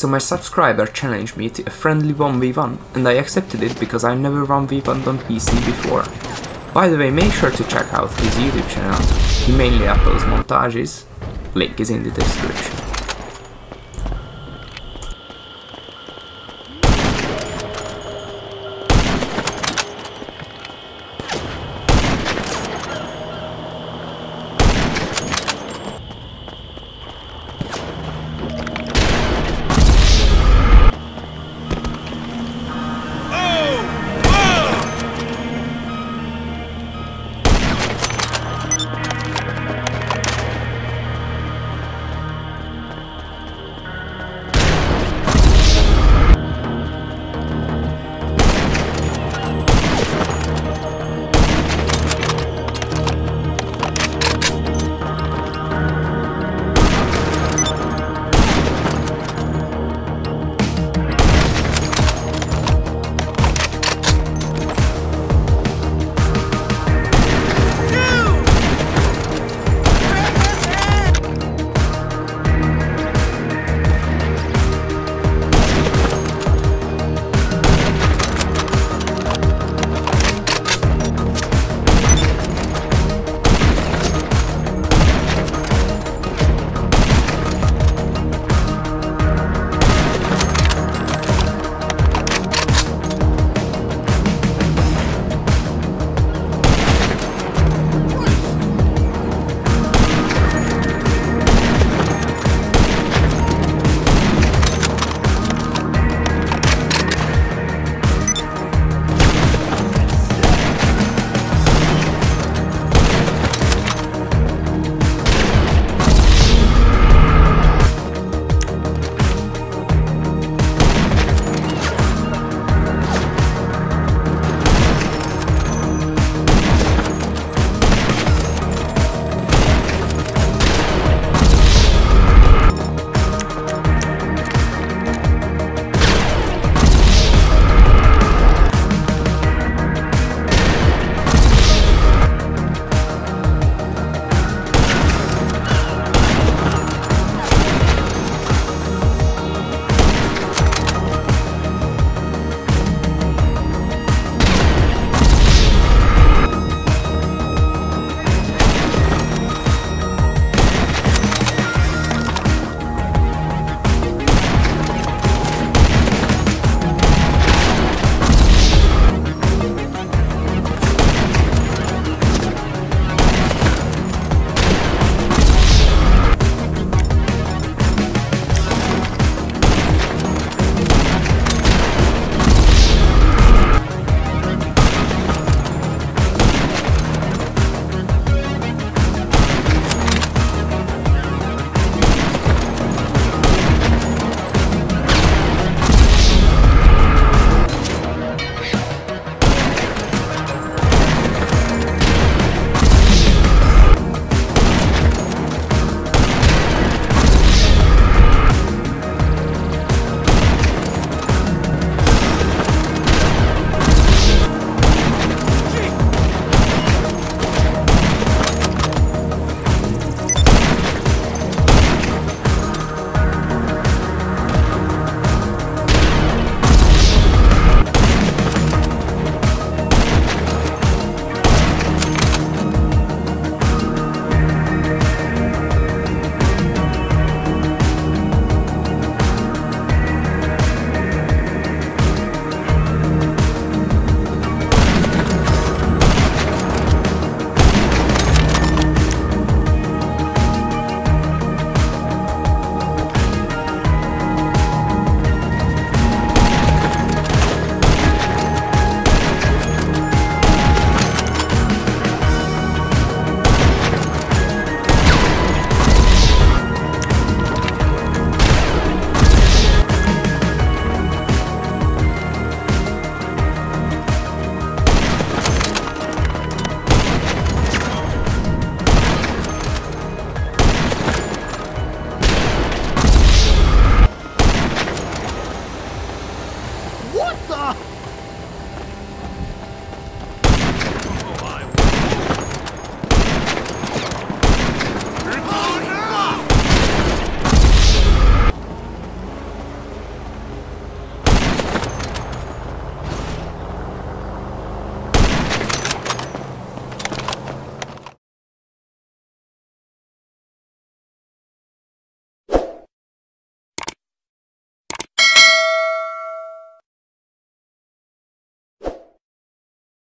So my subscriber challenged me to a friendly 1v1 and I accepted it because I never 1v1 on PC before. By the way, make sure to check out his YouTube channel. He mainly uploads montages. Link is in the description.